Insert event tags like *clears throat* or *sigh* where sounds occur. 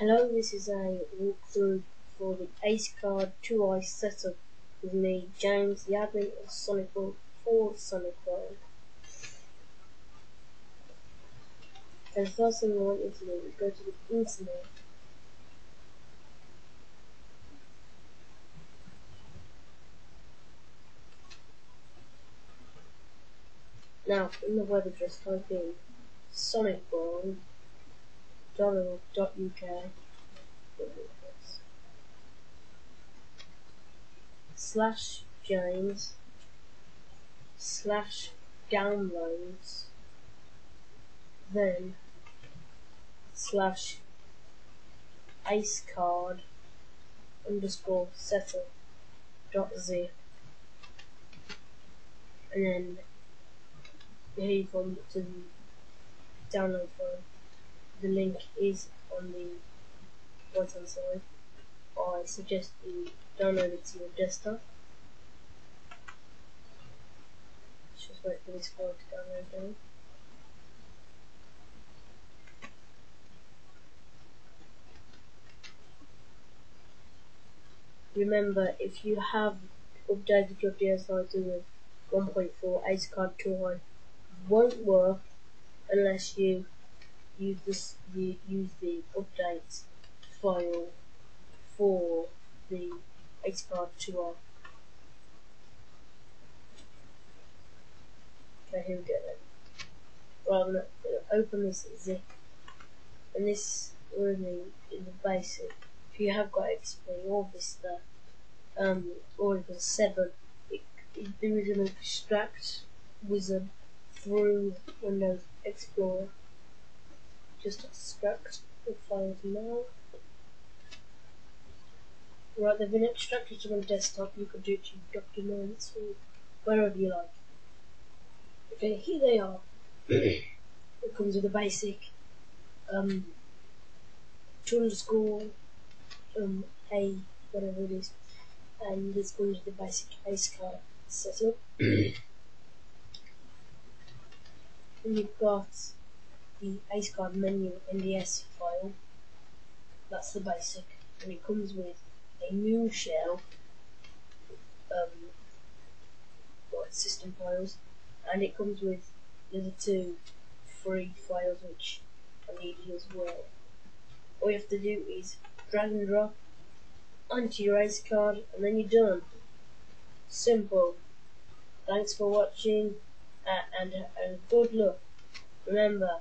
Hello, this is a walkthrough for the Acekard 2i setup with me, James, the admin of Sonic World for Sonic World. And the first thing I want you to do is go to the internet. Now, in the web address, type in Sonic World .uk slash James. Slash downloads. Then slash ace card underscore settle dot z. And then here you come to the download file the link is on the right hand side. I suggest you download it to your desktop. Just wait for this file to download down. Remember, if you have updated your DSi to with 1.4 Acekard 2 won't work unless you use this the use the update file for the Acekard 2R. Okay, here we go then. Right, I'm gonna open this zip, and this really in the basic. If you have got XP or Vista, um, or even 7, it, it, there is an extract wizard through Windows Explorer just extract the files now. Right, they've been extracted to my desktop. You can do it to your documents or wherever you like. Okay, here they are. *clears throat* it comes with a basic um, two underscore um, a whatever it is, and this comes with the basic acekard setup. *clears throat* and you've got the Acekard menu NDS file. That's the basic, and it comes with a MoonShell, um, system files, and it comes with the other two free files which are needed as well. All you have to do is drag and drop onto your Acekard, and then you're done. Simple. Thanks for watching, uh, and, and good luck. Remember,